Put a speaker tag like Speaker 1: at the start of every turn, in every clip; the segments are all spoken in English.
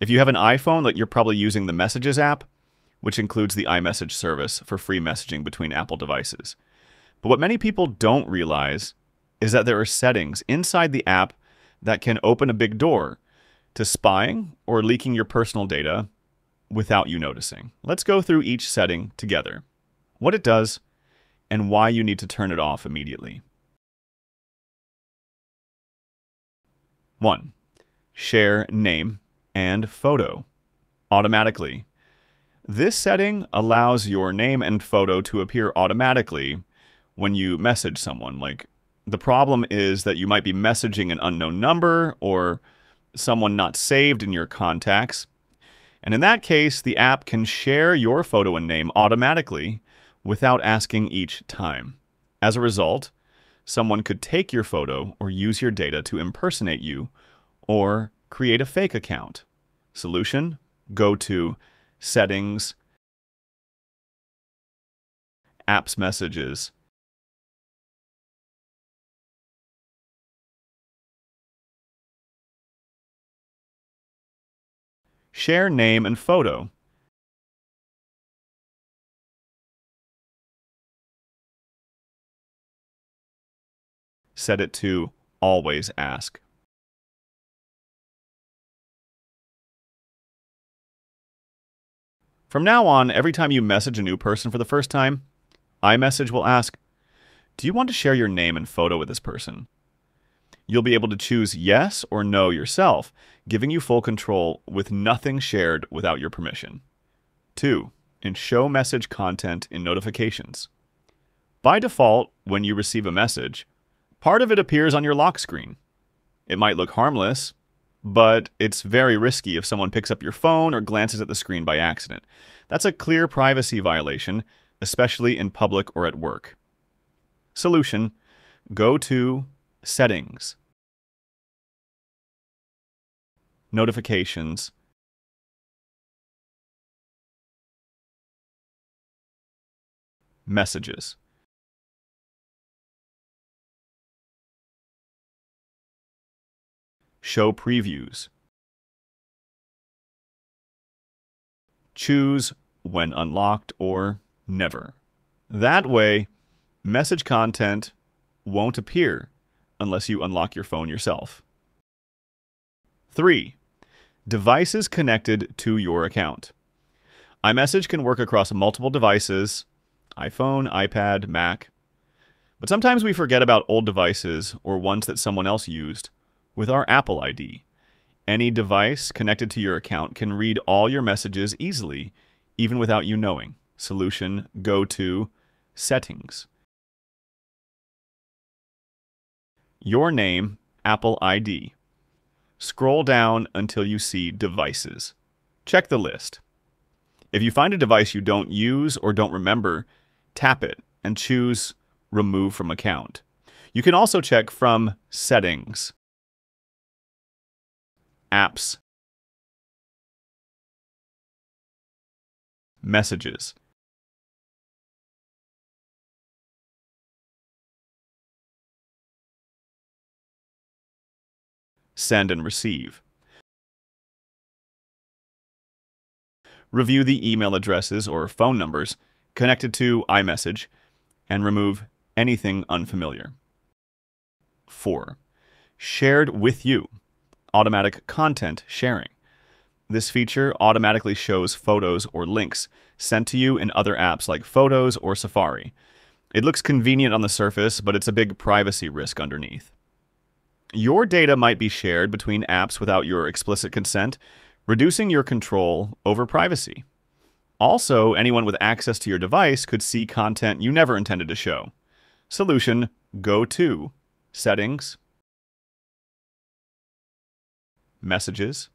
Speaker 1: If you have an iPhone, that you're probably using the Messages app, which includes the iMessage service for free messaging between Apple devices. But what many people don't realize is that there are settings inside the app that can open a big door to spying or leaking your personal data without you noticing. Let's go through each setting together. What it does and why you need to turn it off immediately. 1. Share name and photo automatically. This setting allows your name and photo to appear automatically when you message someone. Like the problem is that you might be messaging an unknown number or someone not saved in your contacts. And in that case, the app can share your photo and name automatically without asking each time. As a result, someone could take your photo or use your data to impersonate you or create a fake account. Solution Go to Settings, Apps Messages. Share name and photo. Set it to always ask. From now on, every time you message a new person for the first time, iMessage will ask, Do you want to share your name and photo with this person? You'll be able to choose yes or no yourself, giving you full control with nothing shared without your permission. 2. In show message content in notifications. By default, when you receive a message, part of it appears on your lock screen. It might look harmless, but it's very risky if someone picks up your phone or glances at the screen by accident. That's a clear privacy violation, especially in public or at work. Solution Go to Settings, Notifications, Messages. Show previews. Choose when unlocked or never. That way, message content won't appear unless you unlock your phone yourself. 3. Devices connected to your account. iMessage can work across multiple devices iPhone, iPad, Mac. But sometimes we forget about old devices or ones that someone else used with our Apple ID. Any device connected to your account can read all your messages easily, even without you knowing. Solution Go to Settings. Your name, Apple ID. Scroll down until you see Devices. Check the list. If you find a device you don't use or don't remember, tap it and choose Remove from Account. You can also check from Settings apps, messages. Send and receive. Review the email addresses or phone numbers connected to iMessage and remove anything unfamiliar. 4. Shared with you automatic content sharing. This feature automatically shows photos or links sent to you in other apps like Photos or Safari. It looks convenient on the surface, but it's a big privacy risk underneath. Your data might be shared between apps without your explicit consent, reducing your control over privacy. Also, anyone with access to your device could see content you never intended to show. Solution Go to Settings, messages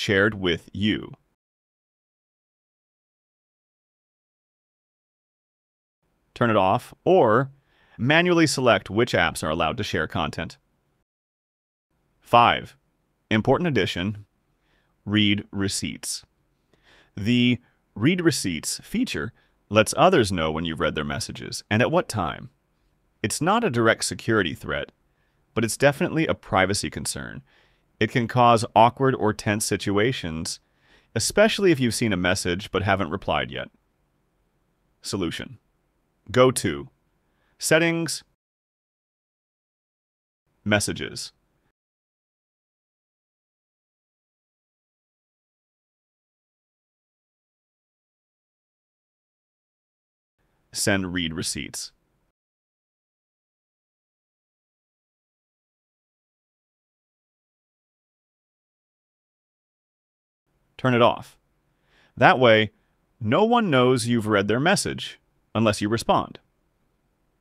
Speaker 1: shared with you. Turn it off or manually select which apps are allowed to share content. 5. Important addition read receipts. The Read Receipts feature lets others know when you've read their messages and at what time. It's not a direct security threat, but it's definitely a privacy concern. It can cause awkward or tense situations, especially if you've seen a message but haven't replied yet. Solution Go to Settings, Messages. Send read receipts. Turn it off. That way, no one knows you've read their message unless you respond.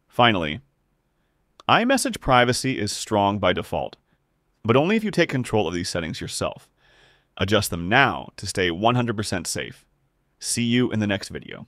Speaker 1: Finally, iMessage privacy is strong by default, but only if you take control of these settings yourself. Adjust them now to stay 100% safe. See you in the next video.